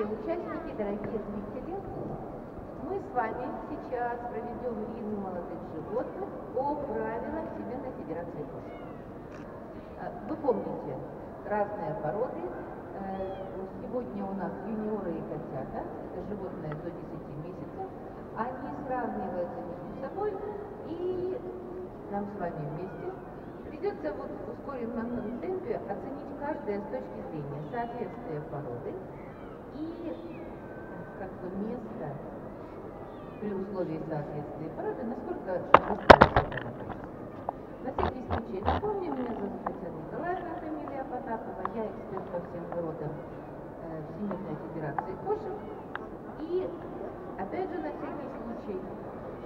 дорогие участники, дорогие зрители, мы с вами сейчас проведем ринг молодых животных по правилам Всемирной Федерации кошек. Э, Вы помните, разные породы. Э, Сегодня у нас юниоры и котята, это животные до 10 месяцев. Они сравниваются между собой и нам с вами вместе придется вот в ускоренном темпе оценить каждое с точки зрения соответствия породы и как бы место при условии соответствия породы, насколько. На всякий случай напомню, меня зовут Татьяна Николаевна, фамилия Потапова, я эксперт по всем породам э, Всемирной Федерации кошек. И опять же на всякий случай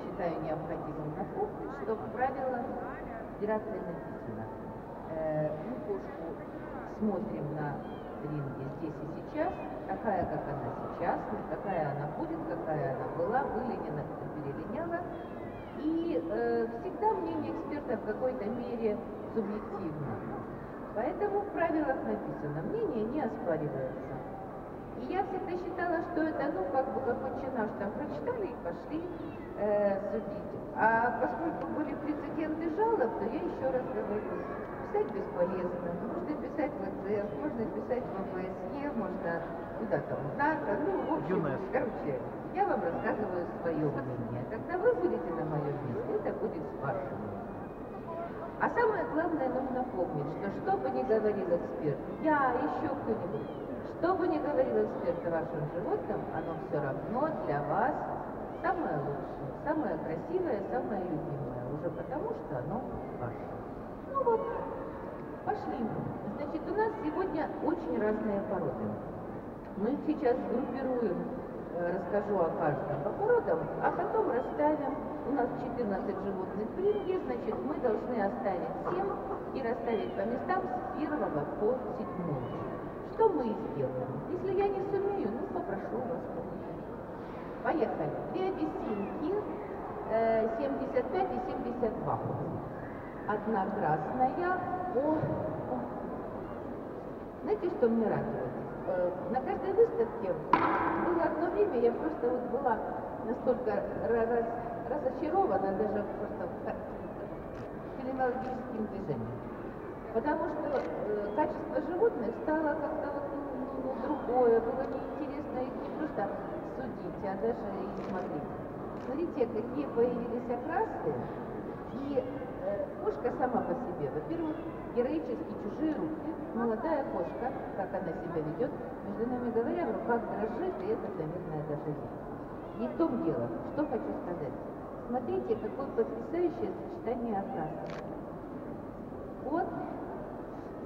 считаю необходимым напомнить, что в правилах Федерации написано, э, мы кошку смотрим на ринге здесь и сейчас, такая, как она сейчас, какая она будет, какая она была, вылинена, перелиняла. И э, всегда мнение эксперта в какой-то мере субъективно. Поэтому в правилах написано, мнение не оспаривается. И я всегда считала, что это, ну, как бы, как отче наш, там, прочитали и пошли э, судить. А поскольку были прецеденты жалоб, то я еще раз говорю, писать бесполезно. Можно писать в ЭЦФ, можно писать в ОБСЕ, можно куда там, НАТО, ну, в общем, ЮНЕСКО. короче, я вам рассказываю свое мнение. Когда вы будете на моем месте, это будет ваше мнение. А самое главное, нужно помнить, что что бы ни говорил эксперт, я, еще кто-нибудь, что бы ни говорил эксперт о вашем животном, оно все равно для вас самое лучшее, самое красивое, самое любимое, уже потому что оно ваше. Ну вот, пошли. Значит, у нас сегодня очень разные породы. Мы сейчас группируем, э, расскажу о каждом по породам, а потом расставим. У нас 14 животных в ринге, значит, мы должны оставить 7 и расставить по местам с 1 по 7. Что мы сделаем? Если я не сумею, ну, попрошу вас помочь. Поехали. Две обезьянки, э, 75 и 72. Одна красная. О, о. Знаете, что мне радует? Э, На каждой выставке было одно время, я просто вот была настолько ра- раз- разочарована даже просто филинологическим движением. Потому что э, качество животных стало как-то вот, ну, ну, ну, другое, было неинтересно их не просто судить, а даже и смотреть. Смотрите, какие появились окрасы, и кошка сама по себе, во-первых, героически чужие руки, молодая кошка, как она себя ведет, между нами говоря, в руках дрожит, и это, наверное, даже есть. Не в том дело, что хочу сказать. Смотрите, какое потрясающее сочетание окрасов. Вот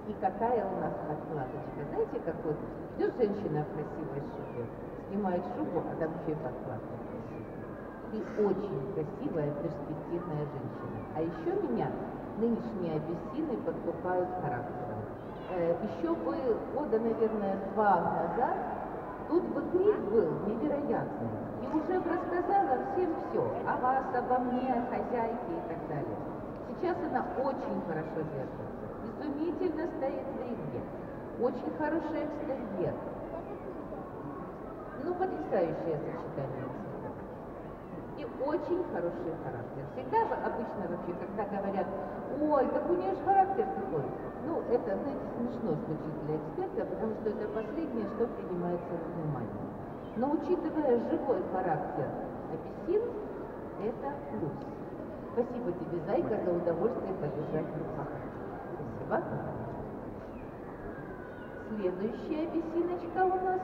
и какая у нас подкладочка. Знаете, какой? Идет женщина в красивой шубе, снимает шубу, а там еще и подкладка И очень красивая, перспективная женщина. А еще меня нынешние апельсины подкупают характером. Э, еще бы года, наверное, два назад тут бы крик был невероятный. И уже бы рассказала всем все. О вас, обо мне, о хозяйке и так далее. Сейчас она очень хорошо держится. Изумительно стоит в ринге. Очень хороший экстерьер. Ну, потрясающее сочетание. И очень хороший характер. Всегда же обычно вообще, когда говорят, ой, так у нее же характер такой. Ну, это, знаете, смешно звучит для эксперта, потому что это последнее, что принимается во внимание. Но учитывая живой характер апельсин, это плюс. Спасибо тебе, Зайка, за удовольствие подержать в руках. Спасибо. Следующая апельсиночка у нас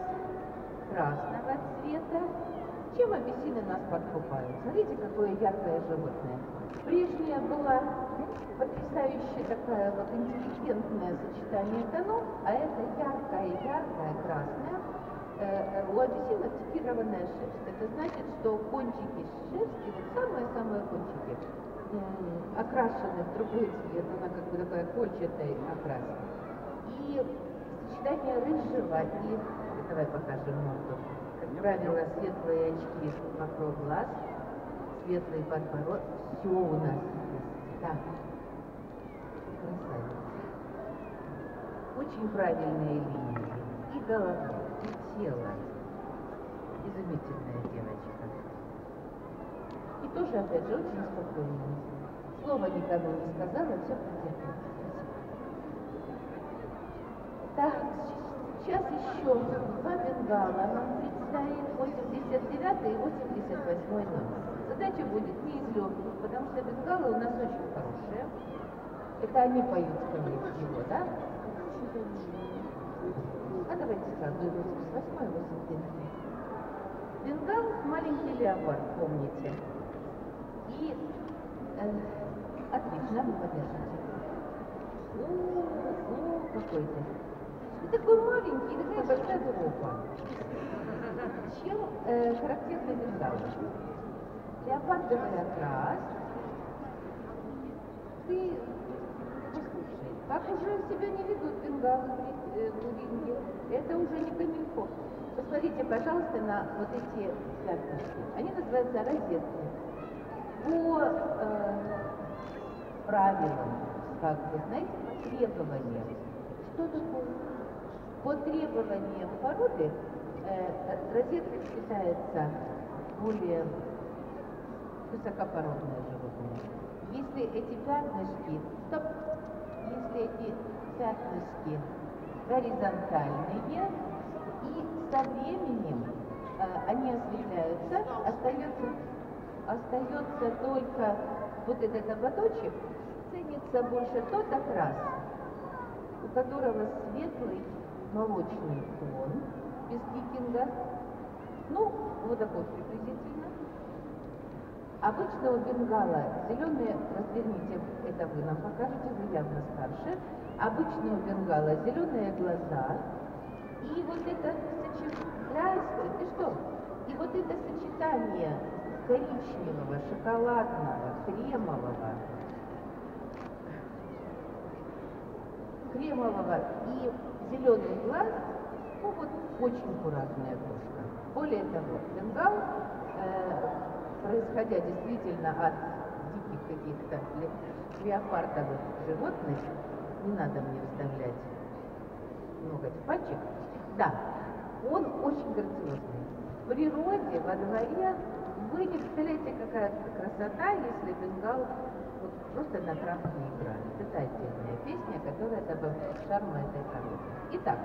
красного цвета. Чем апельсины нас подкупают? Смотрите, какое яркое животное. Прежняя была потрясающая такая вот интеллигентное сочетание тонов, а это яркая-яркая красная. Э, э, У апельсинов типированная шерсть. Это значит, что кончики шерсти, вот самые-самые кончики, окрашены в другой цвет, она как бы такая кольчатая окраска. И сочетание рыжего и, давай покажем морду, как правило, светлые очки вокруг глаз, светлый подбород, все у нас есть. Так. Очень правильные линии. И голова, и тело. Изумительная девочка. И тоже, опять же, очень спокойная. Слова никому не сказала, все потерпела. Так, еще два бенгала нам предстоит 89 и 88 номер. Задача будет не из легких, потому что бенгалы у нас очень хорошие. Это они поют, скорее всего, да? А давайте сразу и 88 и 89. Бенгал – маленький леопард, помните. И э, отлично, вы подержите. О, о, какой ты. Ты такой маленький, такая большая группа. Чем э, характерны бенгалы? Леопардовый окрас. Ты послушай, как уже себя не ведут бенгалы э. Это уже не камильфо. Посмотрите, пожалуйста, на вот эти пятнышки. Они называются розетки. По э, правилам, как бы, знаете, по требованиям. Что такое? По требованиям породы э, розетка считается более высокопородное животное. Если эти пятнышки, стоп, если эти пятнышки горизонтальные, и со временем э, они осветляются, остается, остается только вот этот ободочек, ценится больше тот окрас, у которого светлый молочный фон, без кикинга, ну, вот такой приблизительно. Обычно у бенгала зеленые, разверните, это вы нам покажете, вы явно старше. Обычно у бенгала зеленые глаза. И вот это сочетание, ты что? И вот это сочетание коричневого, шоколадного, кремового, кремового и зеленый глаз, ну вот очень аккуратная кошка. Более того, бенгал, э, происходя действительно от диких каких-то ле- леопардовых животных, не надо мне вставлять много пальчик, да, он очень грациозный. В природе, во дворе, вы не представляете, какая красота, если бенгал вот просто травке играет. Это отдельная песня, которая добавляет шарма этой породы. Итак,